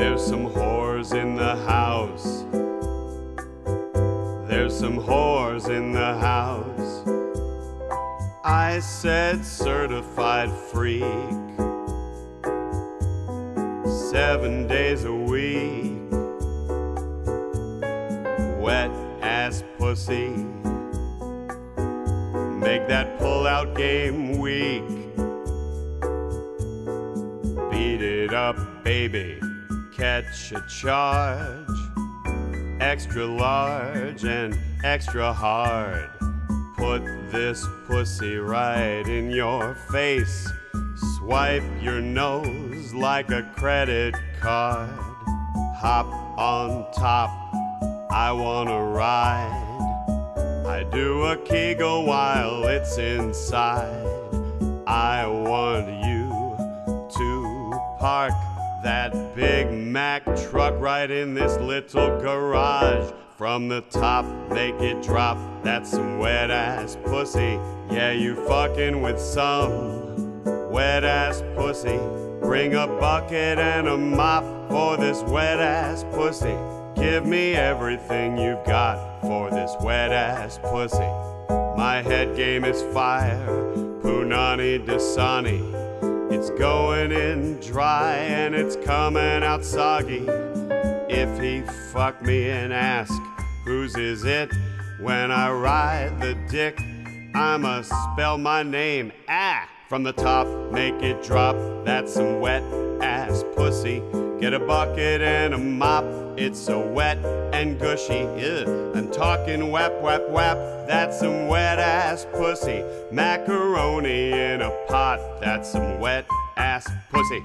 There's some whores in the house. There's some whores in the house. I said certified freak. Seven days a week. Wet ass pussy. Make that pull out game weak. Beat it up, baby. Catch a charge. Extra large and extra hard. Put this pussy right in your face. Swipe your nose like a credit card. Hop on top. I wanna ride. I do a kegel while it's inside. I want you to park that Big Mack truck right in this little garage. From the top, make it drop. That's some wet ass pussy. Yeah, you fucking with some wet ass pussy. Bring a bucket and a mop for this wet ass pussy. Give me everything you've got for this wet ass pussy. My head game is fire, Punani Dasani. It's going in dry and it's coming out soggy. If he fuck me and ask, whose is it? When I ride the dick, I'ma spell my name. Ah! From the top, make it drop. That's some wet ass pussy. Get a bucket and a mop. It's so wet and gushy. Ugh. I'm talking WAP, WAP, WAP. That's some wet ass pussy. Macaroni in a pot. That's some wet ass pussy.